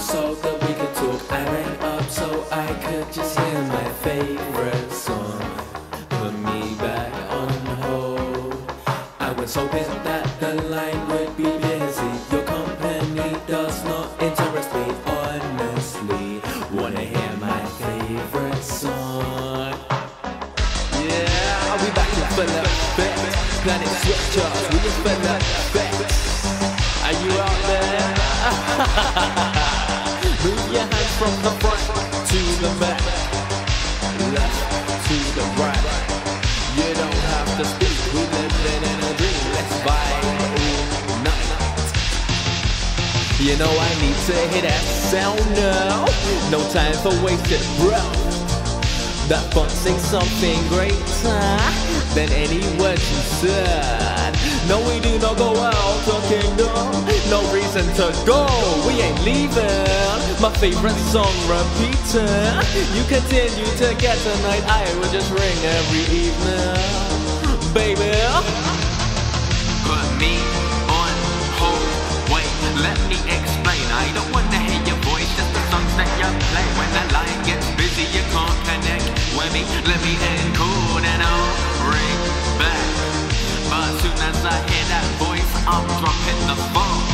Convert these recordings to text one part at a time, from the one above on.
so that we could talk. I ran up so I could just hear my favorite song. Put me back on hold. I was hoping that the line would be busy. Your company does not interest me, honestly. Wanna hear my favorite song? Yeah, we back in full effect. Planet switchers, we in full effect. Are you out there? Move your hands from the front to the back, left to the right. You don't have to speak. We in a dream. Let's. You know I need to hit that sound now. No time for wasted breath. That funk sings something greater than any words you said. No, we do not go out of kingdom. No reason to go. We ain't leaving. My favorite song repeating. You continue to get tonight. I will just ring every evening, baby. Put me on hold. Wait, let me explain. I don't wanna hear your voice, just the songs that you play. When the line gets busy, you can't connect with me. Let me encode as I hear that voice, I'm dropping the phone.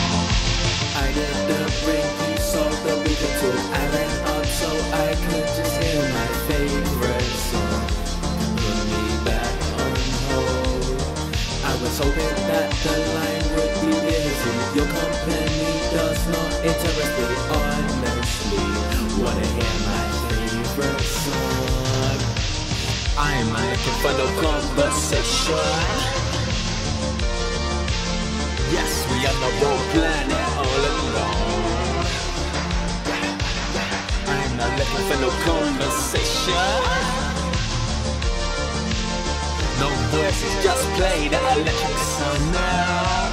I did the ring you so the we could talk. I ran up so I could just hear my favorite song. Put me back on hold. I was hoping that the line would be busy. Your company does not interest me, honestly. Wanna hear my favorite song? I'm looking for no conversation. Are the whole planet all alone. I'm not looking for no conversation. No voices, just play the electric sound now.